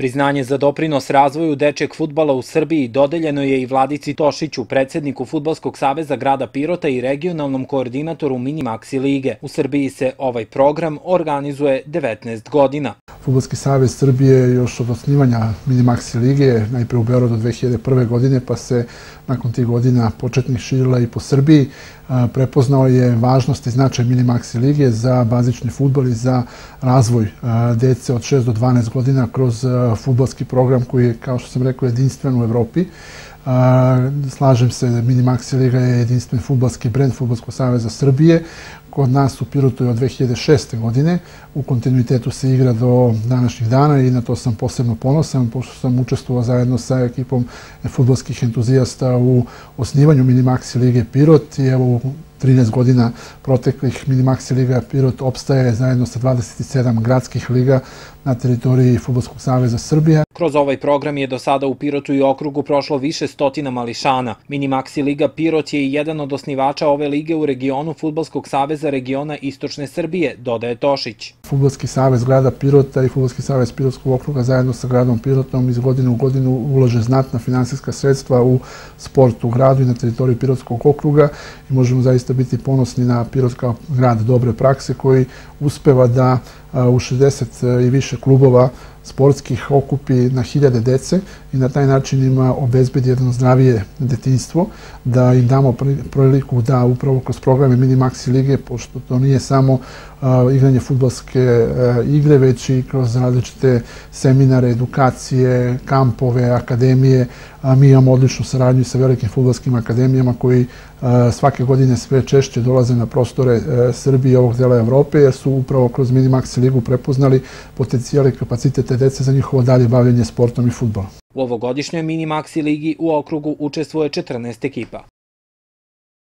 Priznanje za doprinos razvoju dečeg futbala u Srbiji dodeljeno je i Vladici Tošiću, predsedniku Futbolskog saveza grada Pirota i regionalnom koordinatoru Minimaxi lige. U Srbiji se ovaj program organizuje 19 godina. Futbolski savez Srbije još od osnivanja Minimaxi lige, najpre u Beorodu 2001. godine, pa se nakon tih godina početnih širila i po Srbiji, prepoznao je važnost i značaj Minimaxi lige za bazični futbol i za razvoj dece od 6 do 12 godina kroz futbolski program koji je, kao što sam rekao, jedinstven u Evropi. Slažem se Minimaxi Liga je jedinstven futbalski brend Futbolskog saveza Srbije. Kod nas u Pirotu je od 2006. godine. U kontinuitetu se igra do današnjih dana i na to sam posebno ponosan, pošto sam učestvovao zajedno sa ekipom futbolskih entuzijasta u osnivanju Minimaxi Lige Pirot i evo 13 godina proteklih Minimaxi Liga Pirot opstaje zajedno sa 27 gradskih liga na teritoriji Futbolskog saveza Srbije. Kroz ovaj program je do sada u Pirotu i okrugu prošlo više stotina mališana. Minimaxi Liga Pirot je i jedan od osnivača ove lige u regionu Futbolskog saveza regiona Istočne Srbije, dodaje Tošić. Futbolski savez grada Pirota i Futbolski savez Pirotskog okruga zajedno sa gradom Pirotom iz godine u godinu ulože znatna finansijska sredstva u sport u gradu i na teritoriji Pirotskog okruga i možemo zaista biti ponosni na Pirot kao grad dobre prakse koji uspeva da u 60 i više klubova sportskih okupi na hiljade dece i na taj način ima obezbedi jedno zdravije detinstvo, da im damo priliku da upravo kroz programe Mini Maxi Lige, pošto to nije samo igranje futbolske igre, već i kroz različite seminare, edukacije, kampove, akademije. Mi imamo odličnu saradnju sa velikim futbolskim akademijama koji svake godine sve češće dolaze na prostore Srbije i ovog dela Evrope, jer su upravo kroz Mini Maxi Ligu prepoznali potencijal i kapacitet te dece za njihovo dalje bavljanje sportom i futbolom. U ovogodišnjoj Mini Maxi ligi u okrugu učestvuje 14 ekipa.